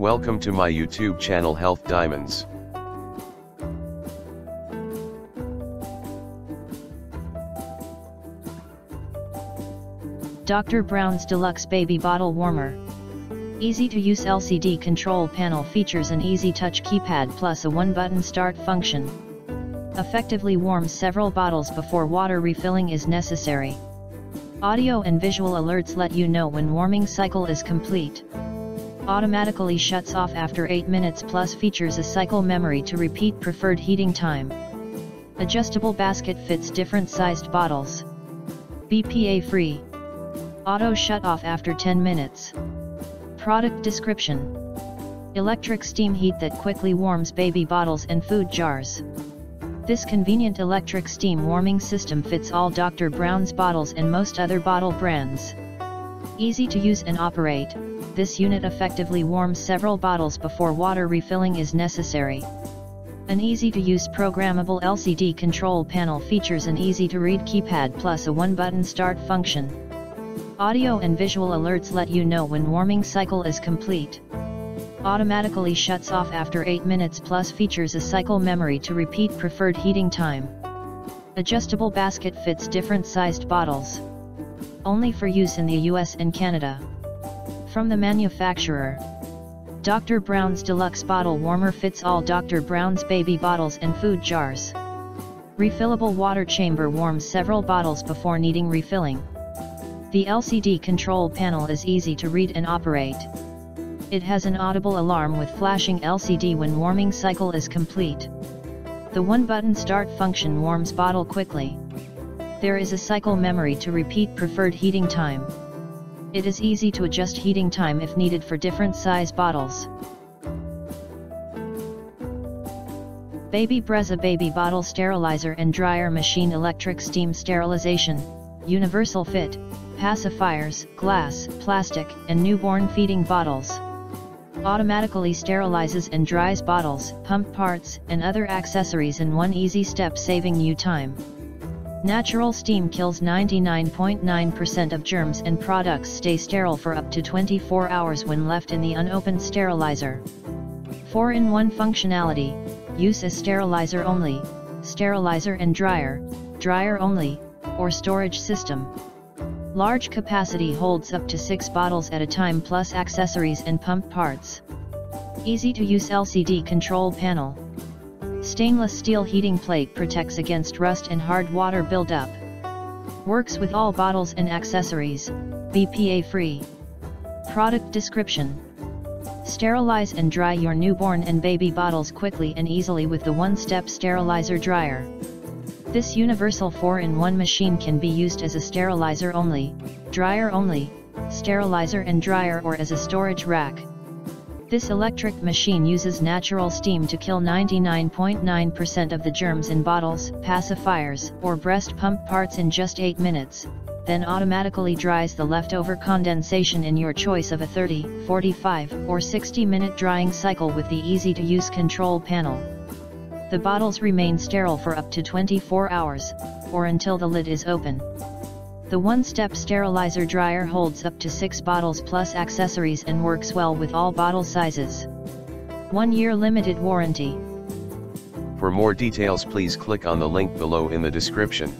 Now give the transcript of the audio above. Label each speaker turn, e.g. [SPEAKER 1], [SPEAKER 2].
[SPEAKER 1] Welcome to my YouTube channel Health Diamonds.
[SPEAKER 2] Dr. Brown's Deluxe Baby Bottle Warmer. Easy to use LCD control panel features an easy touch keypad plus a one button start function. Effectively warms several bottles before water refilling is necessary. Audio and visual alerts let you know when warming cycle is complete. Automatically shuts off after 8 minutes plus features a cycle memory to repeat preferred heating time. Adjustable basket fits different sized bottles. BPA free. Auto shut off after 10 minutes. Product description. Electric steam heat that quickly warms baby bottles and food jars. This convenient electric steam warming system fits all Dr. Brown's bottles and most other bottle brands. Easy to use and operate, this unit effectively warms several bottles before water refilling is necessary. An easy-to-use programmable LCD control panel features an easy-to-read keypad plus a one-button start function. Audio and visual alerts let you know when warming cycle is complete. Automatically shuts off after 8 minutes plus features a cycle memory to repeat preferred heating time. Adjustable basket fits different sized bottles. Only for use in the US and Canada. From the manufacturer. Dr. Brown's Deluxe Bottle Warmer fits all Dr. Brown's baby bottles and food jars. Refillable water chamber warms several bottles before needing refilling. The LCD control panel is easy to read and operate. It has an audible alarm with flashing LCD when warming cycle is complete. The one-button start function warms bottle quickly. There is a cycle memory to repeat preferred heating time. It is easy to adjust heating time if needed for different size bottles. Baby Brezza Baby Bottle Sterilizer and Dryer Machine Electric Steam Sterilization, Universal Fit, pacifiers, glass, plastic, and newborn feeding bottles. Automatically sterilizes and dries bottles, pump parts, and other accessories in one easy step saving you time. Natural steam kills 99.9% of germs and products stay sterile for up to 24 hours when left in the unopened sterilizer. 4-in-1 functionality, use as sterilizer only, sterilizer and dryer, dryer only, or storage system. Large capacity holds up to 6 bottles at a time plus accessories and pump parts. Easy to use LCD control panel. Stainless steel heating plate protects against rust and hard water buildup. Works with all bottles and accessories, BPA free. Product description. Sterilize and dry your newborn and baby bottles quickly and easily with the one-step sterilizer dryer. This universal 4-in-1 machine can be used as a sterilizer only, dryer only, sterilizer and dryer or as a storage rack. This electric machine uses natural steam to kill 99.9% of the germs in bottles, pacifiers, or breast pump parts in just 8 minutes, then automatically dries the leftover condensation in your choice of a 30, 45, or 60 minute drying cycle with the easy-to-use control panel the bottles remain sterile for up to 24 hours, or until the lid is open. The one-step sterilizer dryer holds up to 6 bottles plus accessories and works well with all bottle sizes. 1 year limited warranty.
[SPEAKER 1] For more details please click on the link below in the description.